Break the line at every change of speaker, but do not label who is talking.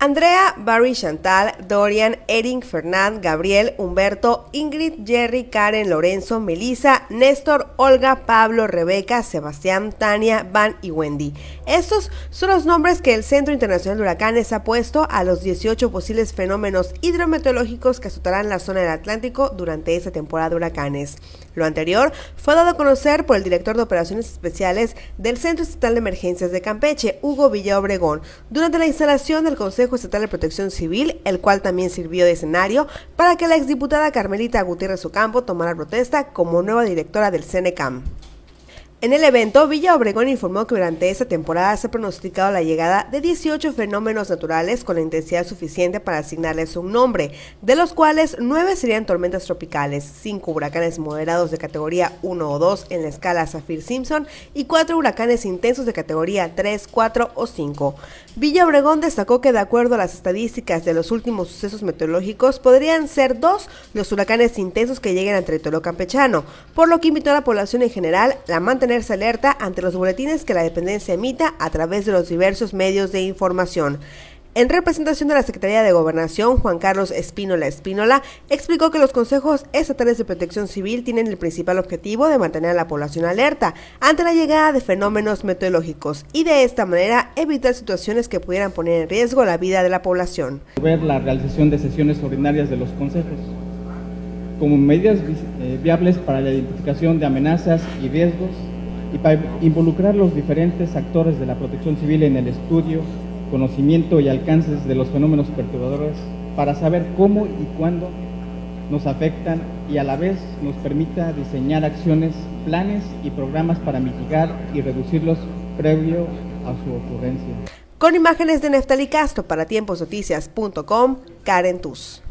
Andrea, Barry, Chantal, Dorian, Erin, Fernand, Gabriel, Humberto, Ingrid, Jerry, Karen, Lorenzo, Melissa, Néstor, Olga, Pablo, Rebeca, Sebastián, Tania, Van y Wendy. Estos son los nombres que el Centro Internacional de Huracanes ha puesto a los 18 posibles fenómenos hidrometeorológicos que azotarán la zona del Atlántico durante esta temporada de huracanes. Lo anterior fue dado a conocer por el director de Operaciones Especiales del Centro Estatal de Emergencias de Campeche, Hugo Villa Obregón, durante la instalación del Consejo Estatal de Protección Civil, el cual también sirvió de escenario para que la exdiputada Carmelita Gutiérrez Ocampo tomara protesta como nueva directora del CNECAM. En el evento, Villa Obregón informó que durante esta temporada se ha pronosticado la llegada de 18 fenómenos naturales con la intensidad suficiente para asignarles un nombre, de los cuales 9 serían tormentas tropicales, 5 huracanes moderados de categoría 1 o 2 en la escala Saffir-Simpson y 4 huracanes intensos de categoría 3, 4 o 5. Villa Obregón destacó que de acuerdo a las estadísticas de los últimos sucesos meteorológicos, podrían ser dos los huracanes intensos que lleguen al territorio campechano, por lo que invitó a la población en general a mantener mantenerse alerta ante los boletines que la dependencia emita a través de los diversos medios de información. En representación de la Secretaría de Gobernación, Juan Carlos Espínola Espínola explicó que los consejos estatales de protección civil tienen el principal objetivo de mantener a la población alerta ante la llegada de fenómenos meteorológicos y de esta manera evitar situaciones que pudieran poner en riesgo la vida de la población.
Ver la realización de sesiones ordinarias de los consejos como medidas eh, viables para la identificación de amenazas y riesgos y para involucrar los diferentes actores de la protección civil en el estudio, conocimiento y alcances de los fenómenos perturbadores para saber cómo y cuándo nos afectan y a la vez nos permita diseñar acciones, planes y programas para mitigar y reducirlos previo a su ocurrencia.
Con imágenes de Neftali Castro para tiemposnoticias.com, Karen Tus.